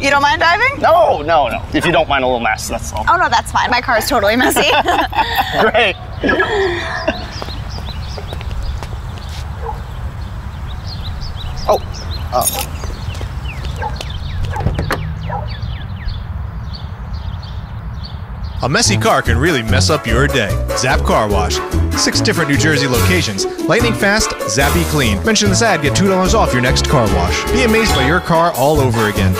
You don't mind driving? No, no, no. If you don't mind a little mess, that's all. Oh no, that's fine. My car is totally messy. Great. oh, oh. A messy car can really mess up your day. Zap Car Wash. Six different New Jersey locations. Lightning fast, zappy clean. Mention this ad, get $2 off your next car wash. Be amazed by your car all over again.